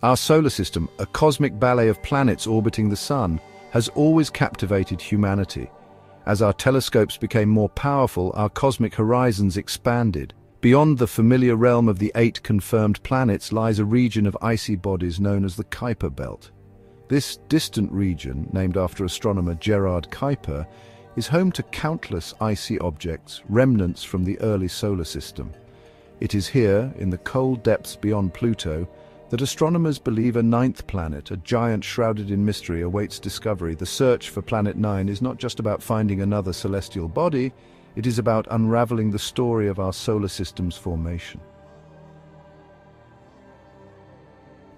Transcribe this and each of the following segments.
Our solar system, a cosmic ballet of planets orbiting the Sun, has always captivated humanity. As our telescopes became more powerful, our cosmic horizons expanded. Beyond the familiar realm of the eight confirmed planets lies a region of icy bodies known as the Kuiper Belt. This distant region, named after astronomer Gerard Kuiper, is home to countless icy objects, remnants from the early solar system. It is here, in the cold depths beyond Pluto, that astronomers believe a ninth planet, a giant shrouded in mystery, awaits discovery. The search for Planet 9 is not just about finding another celestial body, it is about unraveling the story of our solar system's formation.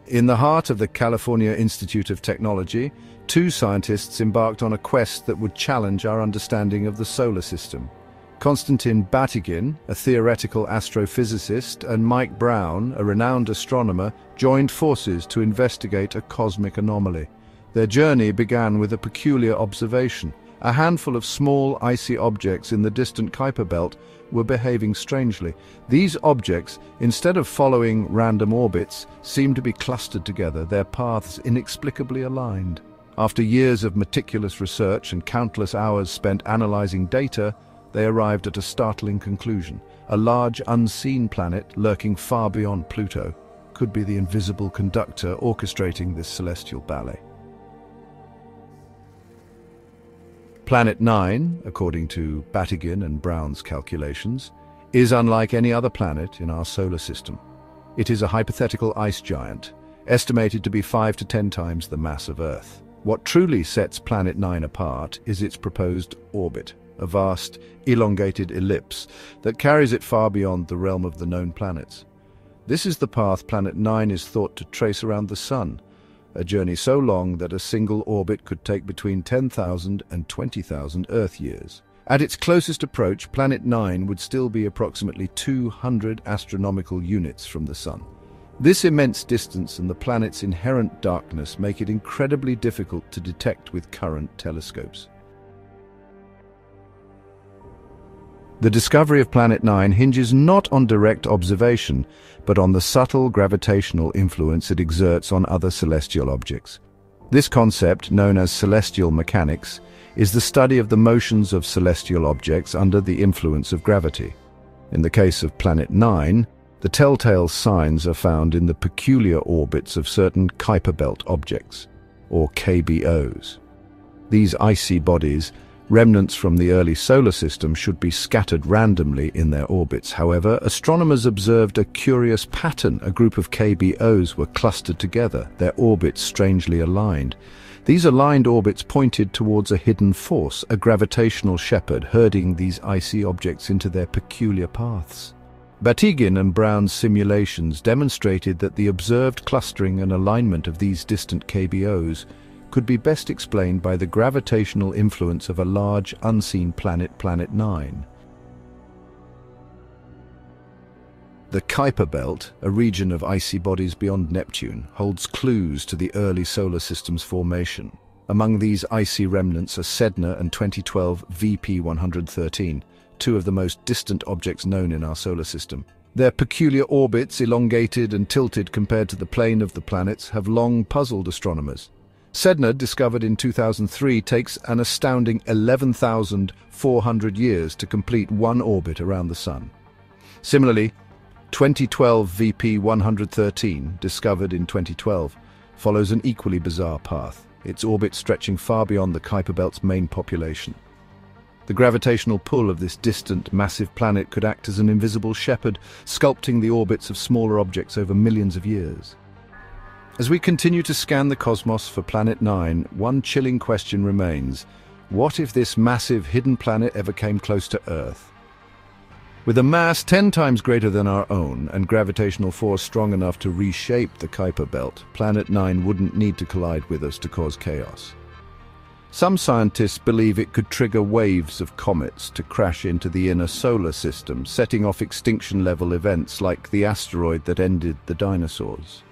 In the heart of the California Institute of Technology, two scientists embarked on a quest that would challenge our understanding of the solar system. Konstantin Batygin, a theoretical astrophysicist, and Mike Brown, a renowned astronomer, joined forces to investigate a cosmic anomaly. Their journey began with a peculiar observation. A handful of small icy objects in the distant Kuiper belt were behaving strangely. These objects, instead of following random orbits, seemed to be clustered together, their paths inexplicably aligned. After years of meticulous research and countless hours spent analyzing data, they arrived at a startling conclusion. A large, unseen planet lurking far beyond Pluto could be the invisible conductor orchestrating this celestial ballet. Planet 9, according to Batygin and Brown's calculations, is unlike any other planet in our solar system. It is a hypothetical ice giant, estimated to be 5 to 10 times the mass of Earth. What truly sets Planet 9 apart is its proposed orbit, a vast, elongated ellipse that carries it far beyond the realm of the known planets. This is the path Planet 9 is thought to trace around the Sun, a journey so long that a single orbit could take between 10,000 and 20,000 Earth years. At its closest approach, Planet 9 would still be approximately 200 astronomical units from the Sun. This immense distance and the planet's inherent darkness make it incredibly difficult to detect with current telescopes. The discovery of Planet 9 hinges not on direct observation, but on the subtle gravitational influence it exerts on other celestial objects. This concept, known as celestial mechanics, is the study of the motions of celestial objects under the influence of gravity. In the case of Planet 9, the telltale signs are found in the peculiar orbits of certain Kuiper Belt objects, or KBOs. These icy bodies Remnants from the early solar system should be scattered randomly in their orbits. However, astronomers observed a curious pattern. A group of KBOs were clustered together, their orbits strangely aligned. These aligned orbits pointed towards a hidden force, a gravitational shepherd herding these icy objects into their peculiar paths. Batygin and Brown's simulations demonstrated that the observed clustering and alignment of these distant KBOs could be best explained by the gravitational influence of a large, unseen planet, Planet 9. The Kuiper Belt, a region of icy bodies beyond Neptune, holds clues to the early solar system's formation. Among these icy remnants are Sedna and 2012 VP-113, two of the most distant objects known in our solar system. Their peculiar orbits, elongated and tilted compared to the plane of the planets, have long puzzled astronomers. Sedna, discovered in 2003, takes an astounding 11,400 years to complete one orbit around the Sun. Similarly, 2012 VP 113, discovered in 2012, follows an equally bizarre path, its orbit stretching far beyond the Kuiper Belt's main population. The gravitational pull of this distant, massive planet could act as an invisible shepherd, sculpting the orbits of smaller objects over millions of years. As we continue to scan the cosmos for Planet 9, one chilling question remains. What if this massive hidden planet ever came close to Earth? With a mass 10 times greater than our own and gravitational force strong enough to reshape the Kuiper Belt, Planet 9 wouldn't need to collide with us to cause chaos. Some scientists believe it could trigger waves of comets to crash into the inner solar system, setting off extinction-level events like the asteroid that ended the dinosaurs.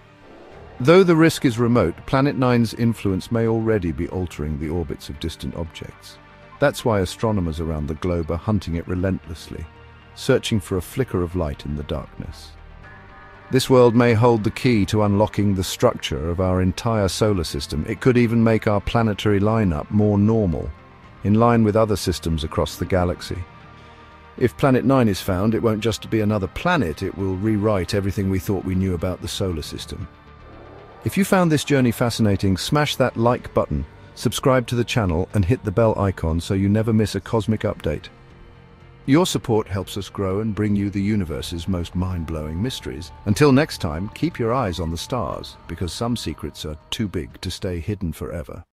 Though the risk is remote, Planet 9's influence may already be altering the orbits of distant objects. That's why astronomers around the globe are hunting it relentlessly, searching for a flicker of light in the darkness. This world may hold the key to unlocking the structure of our entire solar system. It could even make our planetary lineup more normal, in line with other systems across the galaxy. If Planet 9 is found, it won't just be another planet, it will rewrite everything we thought we knew about the solar system. If you found this journey fascinating, smash that like button, subscribe to the channel and hit the bell icon so you never miss a cosmic update. Your support helps us grow and bring you the universe's most mind-blowing mysteries. Until next time, keep your eyes on the stars, because some secrets are too big to stay hidden forever.